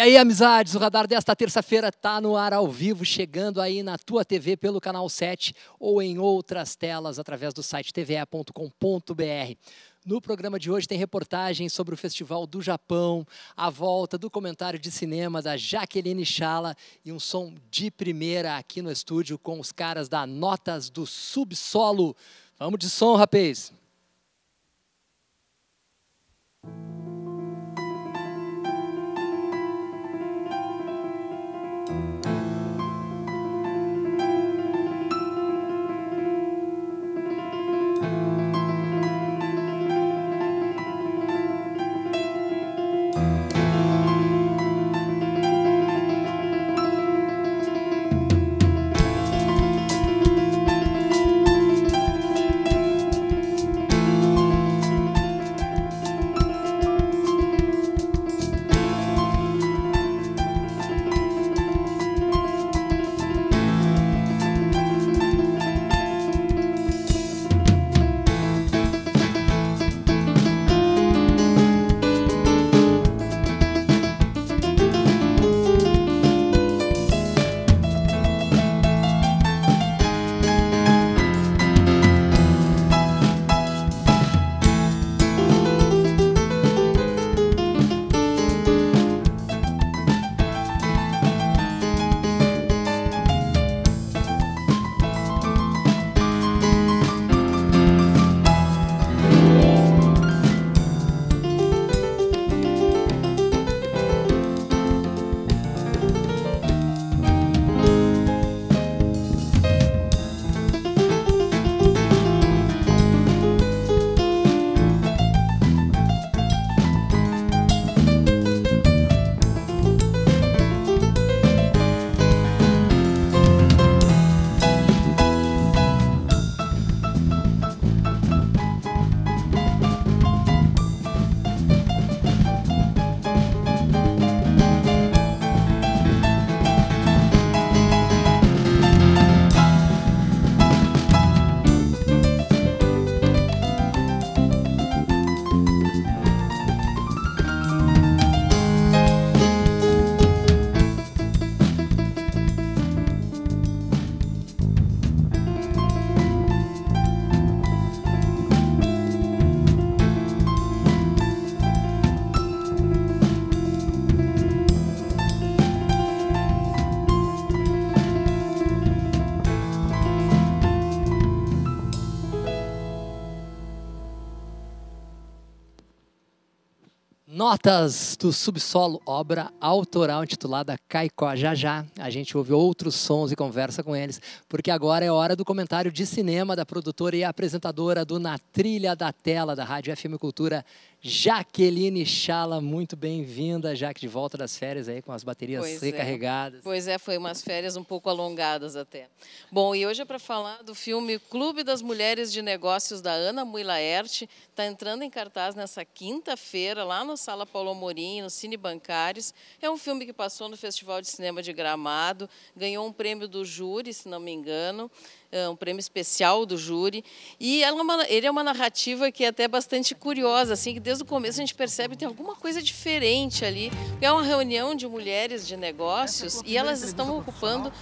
E aí, amizades, o radar desta terça-feira está no ar ao vivo, chegando aí na tua TV pelo canal 7 ou em outras telas através do site tve.com.br. No programa de hoje tem reportagem sobre o Festival do Japão, a volta do comentário de cinema da Jaqueline Chala e um som de primeira aqui no estúdio com os caras da Notas do Subsolo. Vamos de som, rapaz! Notas do Subsolo, obra autoral intitulada Caicó. Já já a gente ouve outros sons e conversa com eles, porque agora é hora do comentário de cinema da produtora e apresentadora do Na Trilha da Tela da Rádio FM Cultura Jaqueline Chala, muito bem-vinda, Jaque, de volta das férias aí com as baterias pois é. recarregadas. É. Pois é, foi umas férias um pouco alongadas até. Bom, e hoje é para falar do filme Clube das Mulheres de Negócios da Ana Mui Laerte. Está entrando em cartaz nessa quinta-feira, lá no Sala Paulo Amorim, no Cine Bancários. É um filme que passou no Festival de Cinema de Gramado, ganhou um prêmio do júri, se não me engano. É um prêmio especial do júri. E ela é uma, ele é uma narrativa que é até bastante curiosa, assim, que desde o começo a gente percebe que tem alguma coisa diferente ali. É uma reunião de mulheres de negócios e elas estão ocupando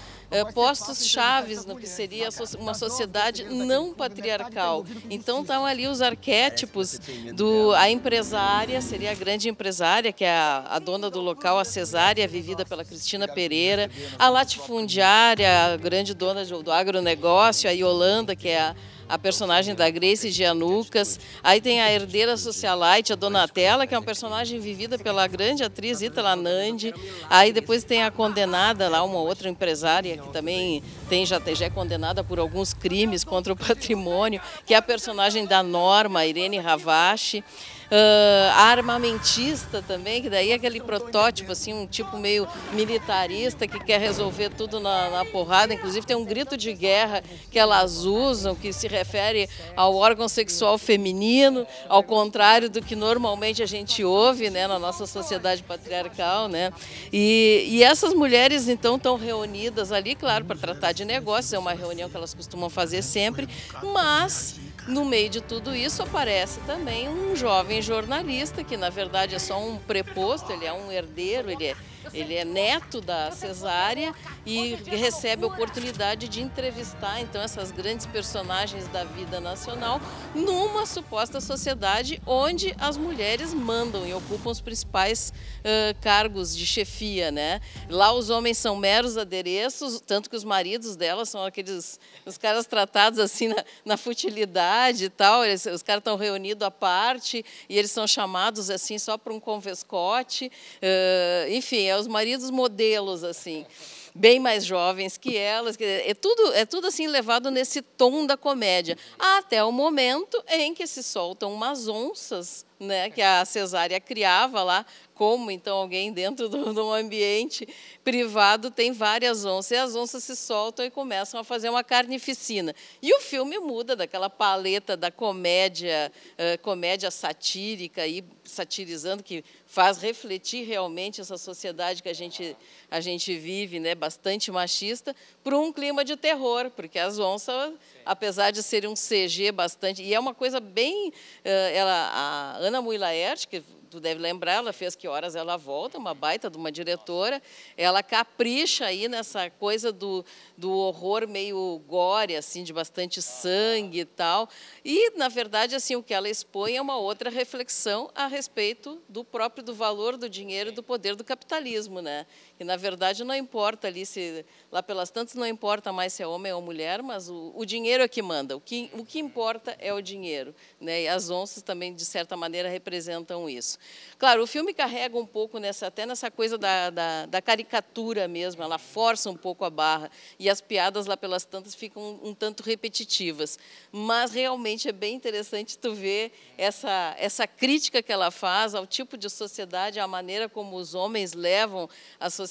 postos chaves no que seria uma sociedade não patriarcal. Então estão ali os arquétipos do a empresária seria a grande empresária que é a, a dona do local, a cesárea vivida pela Cristina Pereira, a latifundiária, a grande dona do agronegócio, a Yolanda que é a a personagem da Grace Gianucas. Aí tem a herdeira socialite, a Donatella, que é uma personagem vivida pela grande atriz Itala Nandi. Aí depois tem a condenada lá, uma outra empresária que também tem, já, já é condenada por alguns crimes contra o patrimônio, que é a personagem da Norma, Irene Ravache. Uh, armamentista também, que daí é aquele protótipo, assim, um tipo meio militarista que quer resolver tudo na, na, porrada. Inclusive tem um grito de guerra que elas usam, que se refere ao órgão sexual feminino, ao contrário do que normalmente a gente ouve né, na nossa sociedade patriarcal. Né? E, e essas mulheres então estão reunidas ali, claro, para tratar de negócios, é uma reunião que elas costumam fazer sempre, mas no meio de tudo isso aparece também um jovem jornalista, que na verdade é só um preposto, ele é um herdeiro, ele é Ele é neto da cesárea e recebe a oportunidade de entrevistar então essas grandes personagens da vida nacional numa suposta sociedade onde as mulheres mandam e ocupam os principais uh, cargos de chefia, né? Lá os homens são meros adereços, tanto que os maridos delas são aqueles os caras tratados assim na, na futilidade e tal. Eles, os caras estão reunidos à parte e eles são chamados assim só para um convescote. Uh, enfim, é os maridos modelos assim bem mais jovens que elas. É tudo, é tudo assim levado nesse tom da comédia. Até o momento em que se soltam umas onças né, que a cesárea criava lá, como então alguém dentro de um ambiente privado tem várias onças, e as onças se soltam e começam a fazer uma carnificina. E o filme muda daquela paleta da comédia, uh, comédia satírica, e satirizando, que faz refletir realmente essa sociedade que a gente, a gente vive, né, bastante machista, para um clima de terror, porque as onças, apesar de serem um CG bastante, e é uma coisa bem, uh, ela, a Ana Mui Laerte, que tu deve lembrar, ela fez Que Horas Ela Volta, uma baita de uma diretora. Ela capricha aí nessa coisa do, do horror meio gore, assim, de bastante sangue e tal. E, na verdade, assim, o que ela expõe é uma outra reflexão a respeito do próprio do valor do dinheiro e do poder do capitalismo, né? Que, na verdade, não importa ali se, lá pelas tantas, não importa mais se é homem ou mulher, mas o, o dinheiro é que manda. O que, o que importa é o dinheiro, né? E as onças também, de certa maneira, representam isso. Claro, o filme carrega um pouco nessa, até nessa coisa da, da, da, caricatura mesmo, ela força um pouco a barra e as piadas lá pelas tantas ficam um, um, tanto repetitivas. Mas realmente é bem interessante tu ver essa, essa crítica que ela faz ao tipo de sociedade, à maneira como os homens levam a sociedade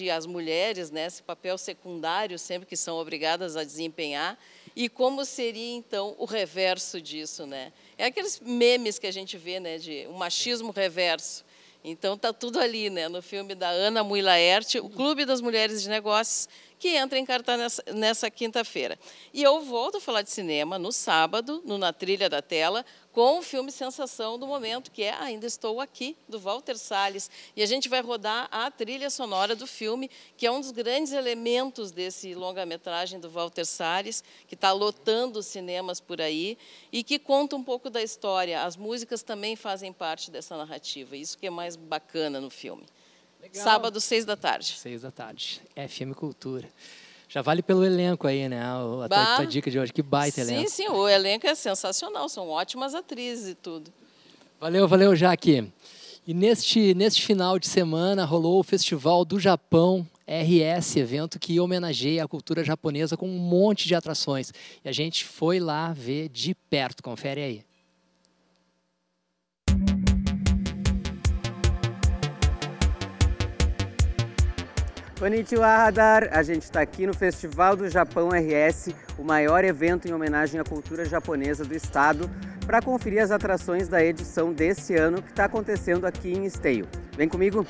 e as mulheres, né, esse papel secundário sempre que são obrigadas a desempenhar e como seria então o reverso disso, né? É aqueles memes que a gente vê, né, de um machismo reverso. Então tá tudo ali, né, no filme da Ana Mui Laerte, o Clube das Mulheres de Negócios, que entra em cartaz nessa, nessa quinta-feira. E eu volto a falar de cinema no sábado, no Na Trilha da Tela, com o filme Sensação do Momento, que é Ainda Estou Aqui, do Walter Salles. E a gente vai rodar a trilha sonora do filme, que é um dos grandes elementos desse longa-metragem do Walter Salles, que está lotando os cinemas por aí, e que conta um pouco da história. As músicas também fazem parte dessa narrativa, isso que é mais bacana no filme. Legal. Sábado, seis da tarde. Seis da tarde. FM Cultura. Já vale pelo elenco aí, né? A tua, tua dica de hoje. Que baita sim, elenco. Sim, sim. O elenco é sensacional. São ótimas atrizes e tudo. Valeu, valeu, Jaque. E neste, neste final de semana rolou o Festival do Japão RS, evento que homenageia a cultura japonesa com um monte de atrações. E a gente foi lá ver de perto. Confere aí. Konnichiwa Radar, a gente está aqui no Festival do Japão RS, o maior evento em homenagem à cultura japonesa do estado, para conferir as atrações da edição desse ano que está acontecendo aqui em Esteio. Vem comigo!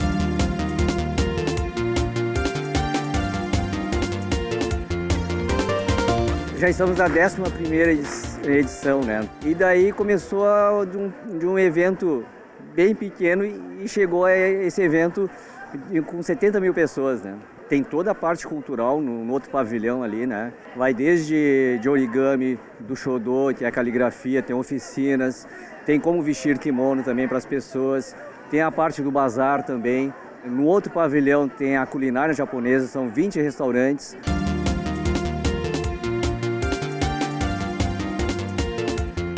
Já estamos na 11 edição, né? E daí começou de um, de um evento bem pequeno e chegou a esse evento com 70 mil pessoas, né? Tem toda a parte cultural no, no, outro pavilhão ali, né? Vai desde de origami, do shodô, que é a caligrafia, tem oficinas, tem como vestir kimono também para as pessoas, tem a parte do bazar também. No outro pavilhão tem a culinária japonesa, são 20 restaurantes.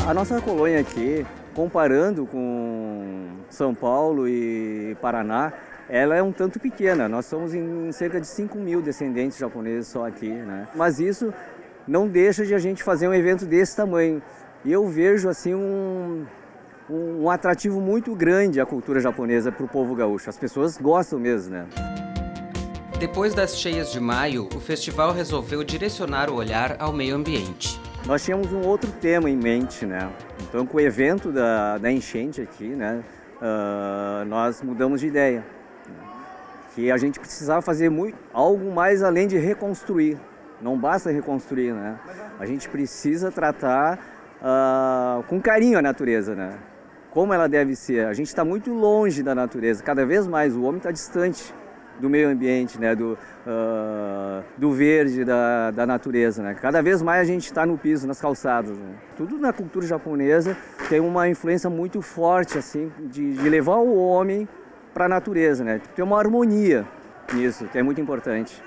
A nossa colônia aqui, comparando com São Paulo e Paraná, ela é um tanto pequena. Nós somos em cerca de 5 mil descendentes japoneses só aqui, né? Mas isso não deixa de a gente fazer um evento desse tamanho. E eu vejo assim um, um, atrativo muito grande à cultura japonesa para o povo gaúcho. As pessoas gostam mesmo, né? Depois das cheias de maio, o festival resolveu direcionar o olhar ao meio ambiente. Nós tínhamos um outro tema em mente, né? Então, com o evento da, da enchente aqui, né, uh, nós mudamos de ideia que a gente precisava fazer muito, algo mais além de reconstruir. Não basta reconstruir, né? A gente precisa tratar uh, com carinho a natureza, né? Como ela deve ser. A gente está muito longe da natureza, cada vez mais o homem está distante do meio ambiente, né? do, uh, do verde, da, da natureza. Né? Cada vez mais a gente está no piso, nas calçadas. Né? Tudo na cultura japonesa tem uma influência muito forte assim de, de levar o homem para a natureza. Né? Tem uma harmonia nisso, que é muito importante.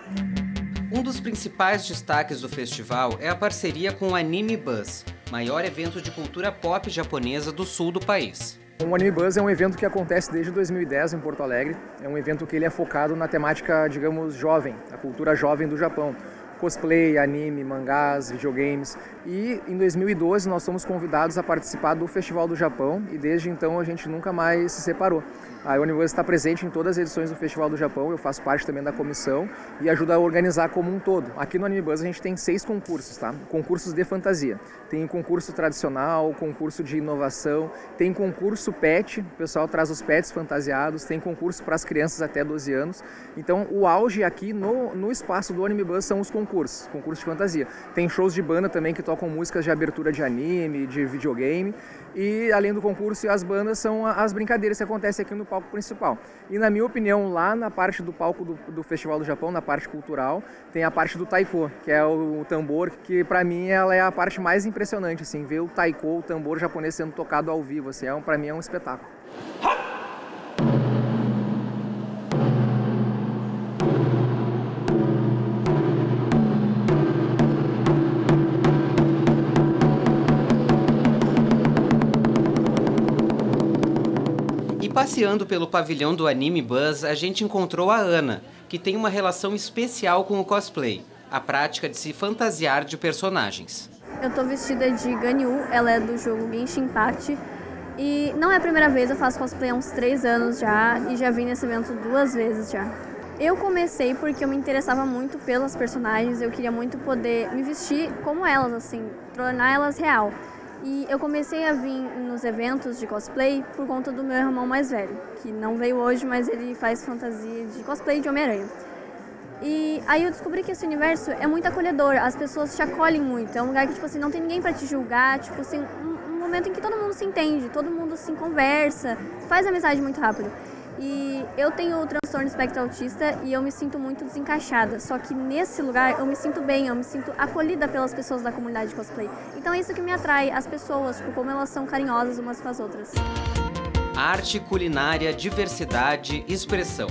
Um dos principais destaques do festival é a parceria com o Anime Buzz, maior evento de cultura pop japonesa do sul do país. O Anime Buzz é um evento que acontece desde 2010 em Porto Alegre. É um evento que ele é focado na temática, digamos, jovem, a cultura jovem do Japão cosplay, anime, mangás, videogames. E em 2012 nós fomos convidados a participar do Festival do Japão e desde então a gente nunca mais se separou. A Universe está presente em todas as edições do Festival do Japão, eu faço parte também da comissão e ajuda a organizar como um todo. Aqui no Animebus a gente tem seis concursos, tá? Concursos de fantasia. Tem concurso tradicional, concurso de inovação, tem concurso pet, o pessoal traz os pets fantasiados, tem concurso para as crianças até 12 anos. Então o auge aqui no, no espaço do Animebus são os concursos, concursos de fantasia. Tem shows de banda também que tocam músicas de abertura de anime, de videogame e além do concurso as bandas são as brincadeiras que acontecem aqui no palco principal. E na minha opinião, lá na parte do palco do, do Festival do Japão, na parte cultural, tem a parte do taiko, que é o, o tambor, que para mim ela é a parte mais impressionante, assim, ver o taiko, o tambor japonês sendo tocado ao vivo, assim, é, para mim é um espetáculo. Passeando pelo pavilhão do Anime Buzz, a gente encontrou a Ana, que tem uma relação especial com o cosplay, a prática de se fantasiar de personagens. Eu tô vestida de Ganyu, ela é do jogo Genshin Impact. E não é a primeira vez, eu faço cosplay há uns três anos já e já vim nesse evento duas vezes já. Eu comecei porque eu me interessava muito pelas personagens, eu queria muito poder me vestir como elas, assim, tornar elas real. E eu comecei a vir nos eventos de cosplay por conta do meu irmão mais velho, que não veio hoje, mas ele faz fantasia de cosplay de Homem-Aranha. E aí eu descobri que esse universo é muito acolhedor, as pessoas te acolhem muito, é um lugar que tipo assim, não tem ninguém para te julgar, tipo assim, um, um momento em que todo mundo se entende, todo mundo se conversa, faz amizade muito rápido. E eu tenho o transtorno espectro autista e eu me sinto muito desencaixada. Só que nesse lugar eu me sinto bem, eu me sinto acolhida pelas pessoas da comunidade de cosplay. Então é isso que me atrai, as pessoas, por como elas são carinhosas umas com as outras. Arte, culinária, diversidade, expressão.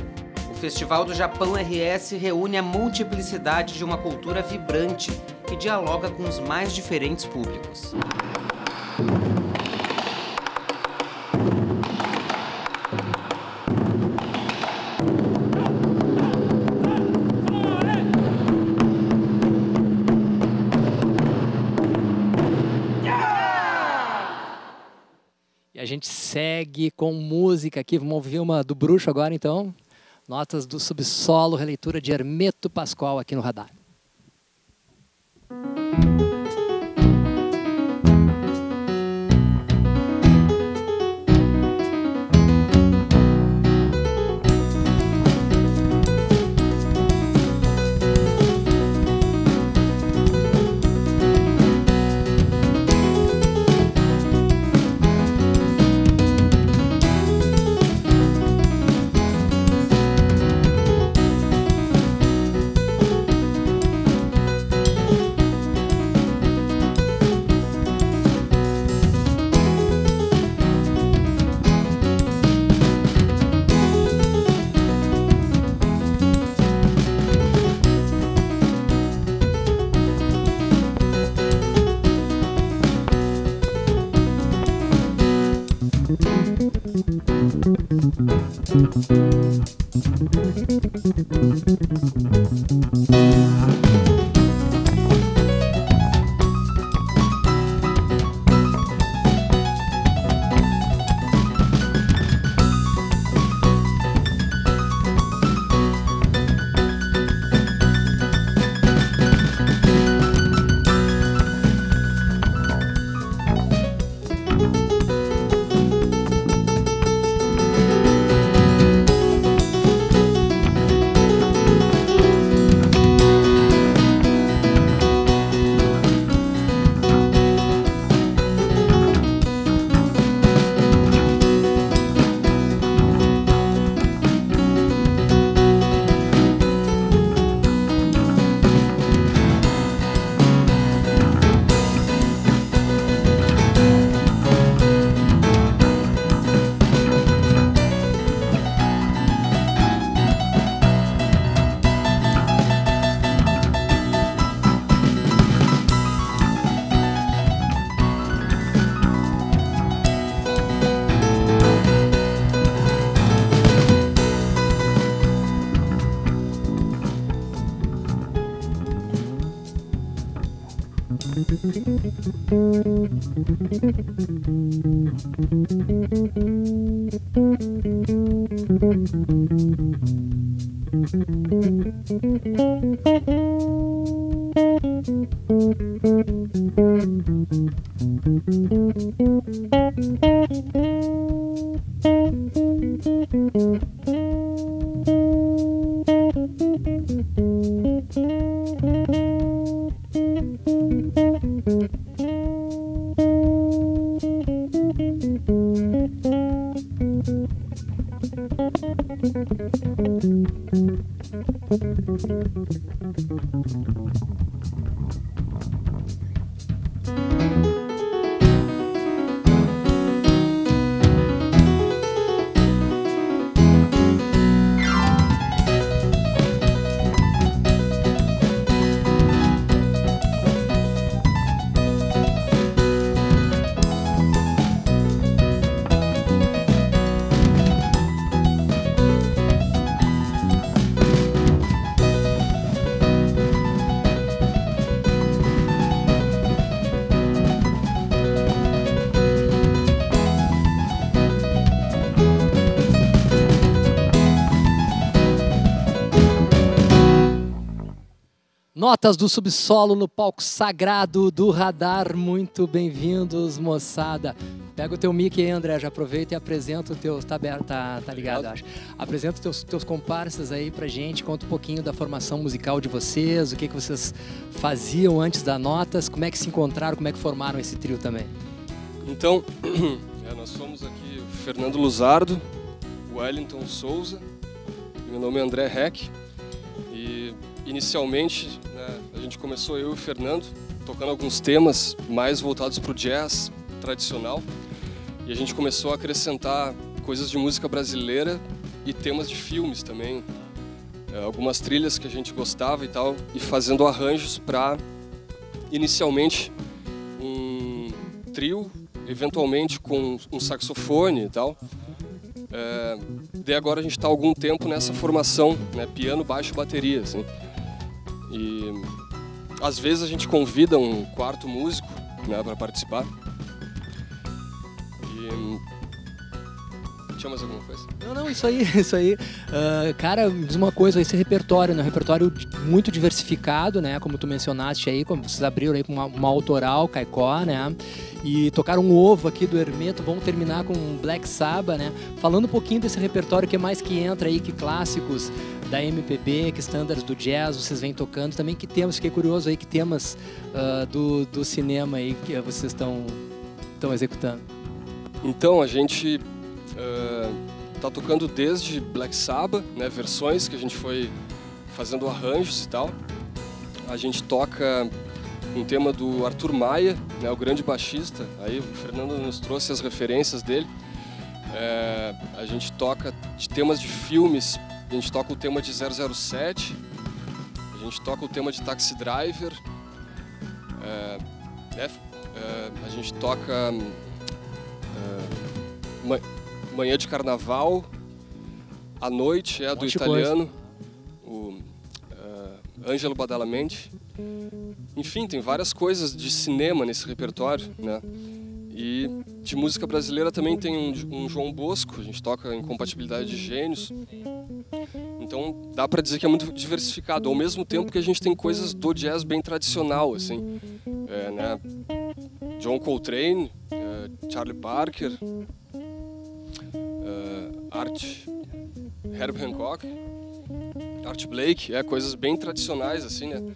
O Festival do Japão RS reúne a multiplicidade de uma cultura vibrante que dialoga com os mais diferentes públicos. Gente segue com música aqui. Vamos ouvir uma do Bruxo agora, então. Notas do Subsolo, releitura de Hermeto Pascoal aqui no Radar. Thank you. Notas do subsolo no palco sagrado do radar. Muito bem-vindos, moçada. Pega o teu mic aí, André, já aproveita e apresenta o teu. Tá, aberto, tá, tá ligado, acho. Apresenta os teus, teus comparsas aí pra gente, conta um pouquinho da formação musical de vocês, o que, que vocês faziam antes da Notas, como é que se encontraram, como é que formaram esse trio também. Então, é, nós somos aqui o Fernando Luzardo, o Wellington Souza, meu nome é André Heck. E inicialmente né, a gente começou eu e o Fernando tocando alguns temas mais voltados para o jazz tradicional e a gente começou a acrescentar coisas de música brasileira e temas de filmes também, é, algumas trilhas que a gente gostava e tal, e fazendo arranjos para inicialmente um trio, eventualmente com um saxofone e tal. É, daí agora a gente está algum tempo nessa formação, né, piano, baixo, bateria, assim. E às vezes a gente convida um quarto músico né, para participar. E tinha mais alguma coisa? Não, não, isso aí, isso aí. Uh, cara, diz uma coisa, esse repertório, né? Um repertório muito diversificado, né? Como tu mencionaste aí, como vocês abriram aí com uma, uma autoral, Caicó, né? E tocaram um ovo aqui do Hermeto, vamos terminar com Black Sabbath, né? Falando um pouquinho desse repertório, que mais que entra aí, que clássicos da MPB, que standards do jazz vocês vêm tocando, também que temas, fiquei curioso aí, que temas uh, do, do cinema aí que vocês estão executando. Então, a gente está tocando desde Black Sabbath, né, versões que a gente foi fazendo arranjos e tal. A gente toca um tema do Arthur Maia, né, o grande baixista. Aí o Fernando nos trouxe as referências dele. É, a gente toca de temas de filmes. A gente toca o tema de 007. A gente toca o tema de Taxi Driver. É, né, é, a gente toca é, Manhã de Carnaval, A Noite é a do italiano, o uh, Ângelo Badalamenti. Enfim, tem várias coisas de cinema nesse repertório, né? E de música brasileira também tem um, um João Bosco, a gente toca em compatibilidade de gênios. Então dá para dizer que é muito diversificado, ao mesmo tempo que a gente tem coisas do jazz bem tradicional, assim, é, né? John Coltrane, é, Charlie Parker, Art Herb Hancock, Art Blake, é coisas bem tradicionais assim, né?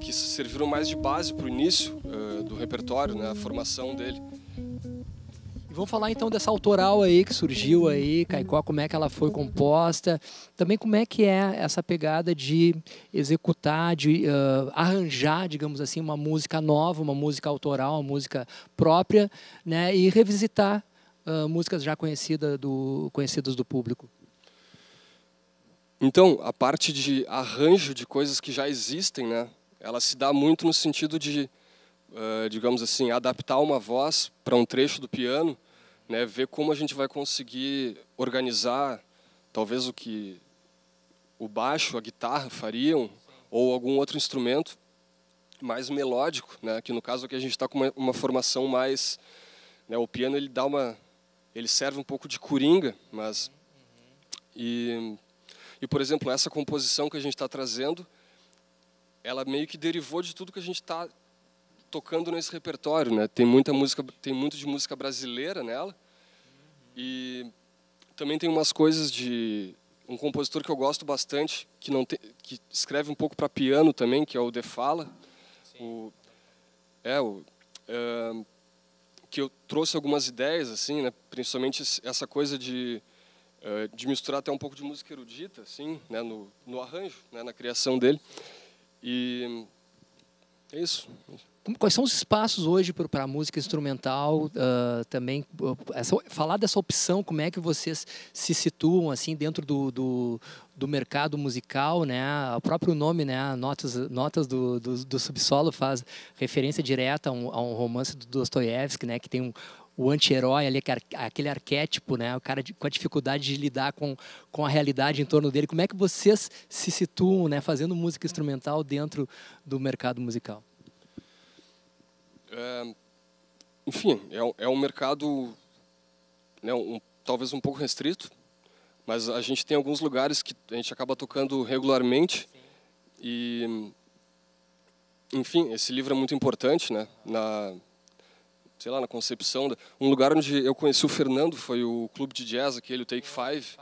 Que serviram mais de base para o início uh, do repertório, né? A formação dele. Vamos falar então dessa autoral aí que surgiu aí, Caicó, como é que ela foi composta, também como é que é essa pegada de executar, de uh, arranjar, digamos assim, uma música nova, uma música autoral, uma música própria, né, e revisitar uh, músicas já conhecida do, conhecidas do público? Então, a parte de arranjo de coisas que já existem, né, ela se dá muito no sentido de, uh, digamos assim, adaptar uma voz para um trecho do piano, né, ver como a gente vai conseguir organizar, talvez o que o baixo, a guitarra fariam, ou algum outro instrumento, mais melódico, né? Que no caso aqui a gente está com uma, uma, formação mais, né? O piano ele dá uma, ele serve um pouco de coringa, mas e e por exemplo essa composição que a gente está trazendo, ela meio que derivou de tudo que a gente está tocando nesse repertório, né? Tem muita música, tem muito de música brasileira nela e também tem umas coisas de um compositor que eu gosto bastante, que não tem, que escreve um pouco para piano também, que é o De Fala. O, é o uh, que eu trouxe algumas ideias assim, né? Principalmente essa coisa de uh, de misturar até um pouco de música erudita, assim, né? No, no arranjo, né? Na criação dele. E é isso quais são os espaços hoje para a música instrumental uh, também essa, falar dessa opção como é que vocês se situam assim dentro do, do, do mercado musical né o próprio nome né notas notas do, do, do subsolo faz referência direta a um, a um romance do Dostoiévski né que tem um o anti-herói ali, aquele arquétipo, né? O cara de, com a dificuldade de lidar com, com a realidade em torno dele. Como é que vocês se situam, né, fazendo música instrumental dentro do mercado musical? É, enfim, é, é um mercado né, um, talvez um pouco restrito, mas a gente tem alguns lugares que a gente acaba tocando regularmente Sim. e enfim esse livro é muito importante né na sei lá na concepção um lugar onde eu conheci o Fernando foi o clube de jazz aquele o Take Five,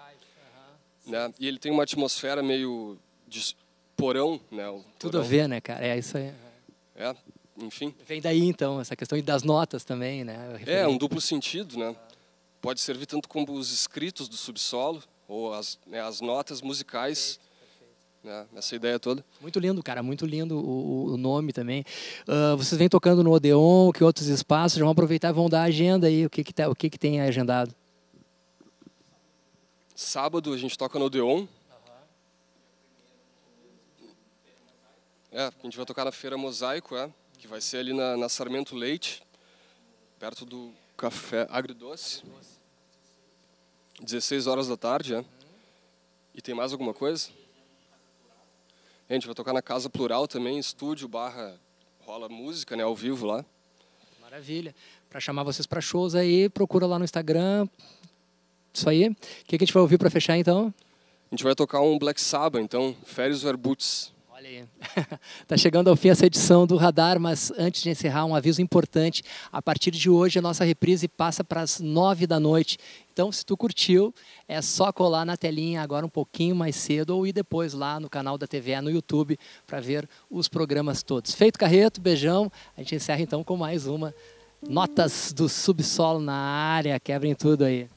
né e ele tem uma atmosfera meio de porão né tudo porão. a ver né cara é isso aí é enfim. Vem daí então essa questão das notas também, né? É um duplo sentido, né? Pode servir tanto como os escritos do subsolo ou as, né, as notas musicais. Né, essa ideia toda. Muito lindo, cara, muito lindo o, o nome também. Uh, vocês vêm tocando no Odeon, que outros espaços, já vão aproveitar e vão dar a agenda aí, o que que, tá, o que, que tem agendado? Sábado a gente toca no Odeon. É, a gente vai tocar na Feira Mosaico, é que vai ser ali na, na Sarmento Leite, perto do Café Agridoce. 16 horas da tarde, é. E tem mais alguma coisa? A gente vai tocar na Casa Plural também, estúdio barra rola música, né, ao vivo lá. Maravilha. Para chamar vocês para shows aí, procura lá no Instagram. Isso aí. O que, que a gente vai ouvir para fechar então? A gente vai tocar um Black Sabbath, então, Férias Verboots. Olha aí. Está chegando ao fim essa edição do Radar, mas antes de encerrar, um aviso importante. A partir de hoje, a nossa reprise passa para as nove da noite. Então, se tu curtiu, é só colar na telinha agora um pouquinho mais cedo ou ir depois lá no canal da TVE no YouTube para ver os programas todos. Feito Carreto, beijão. A gente encerra então com mais uma. Notas do subsolo na área, quebrem tudo aí.